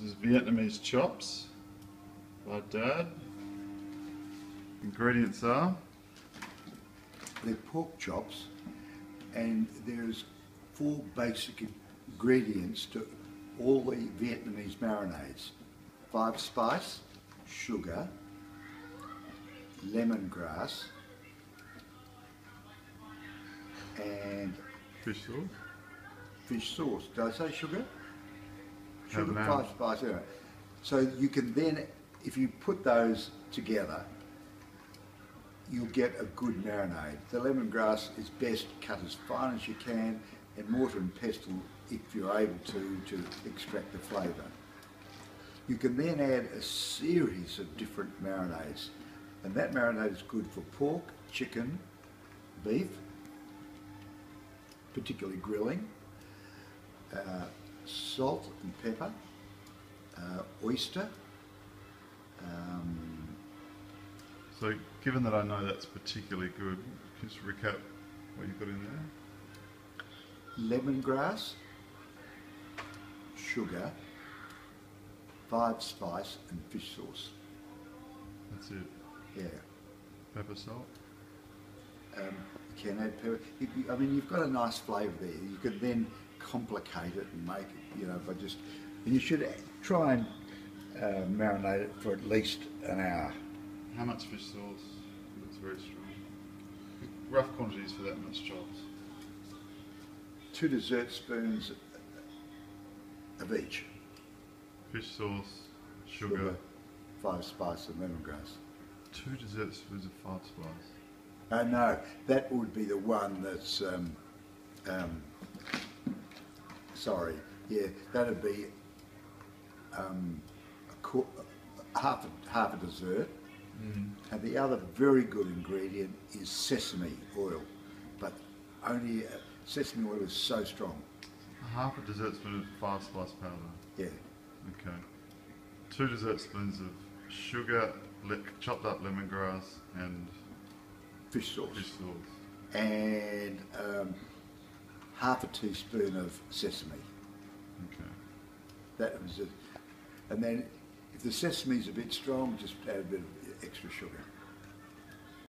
This is Vietnamese chops by Dad. Ingredients are They're pork chops, and there's four basic ingredients to all the Vietnamese marinades. Five spice, sugar, lemongrass, and fish sauce. fish sauce. Did I say sugar? Have now. five spice, anyway. So you can then, if you put those together, you'll get a good marinade. The lemongrass is best cut as fine as you can, and mortar and pestle if you're able to, to extract the flavour. You can then add a series of different marinades, and that marinade is good for pork, chicken, beef, particularly grilling, uh, salt and pepper, uh, oyster, um, So, given that I know that's particularly good, just recap what you've got in there? lemongrass, sugar, five spice and fish sauce. That's it. Yeah. Pepper, salt. Um, can add pepper. I mean, you've got a nice flavour there. You could then complicate it and make it, you know, by just. And you should try and uh, marinate it for at least an hour. How much fish sauce? That's very strong. Rough quantities for that much chops. Two dessert spoons of each. Fish sauce, sugar, five spice and lemongrass. two dessert spoons of five spice. Uh, no, that would be the one that's, um, um, sorry, yeah, that'd be um, a half, a, half a dessert. And the other very good ingredient is sesame oil, but only uh, sesame oil is so strong. A half a dessert spoon of five spice powder. Yeah, Okay. Two dessert spoons of sugar, chopped up lemongrass, and fish sauce. fish sauce. And um, half a teaspoon of sesame. Okay. That was it. And then if the sesame's a bit strong, just add a bit of extra sugar.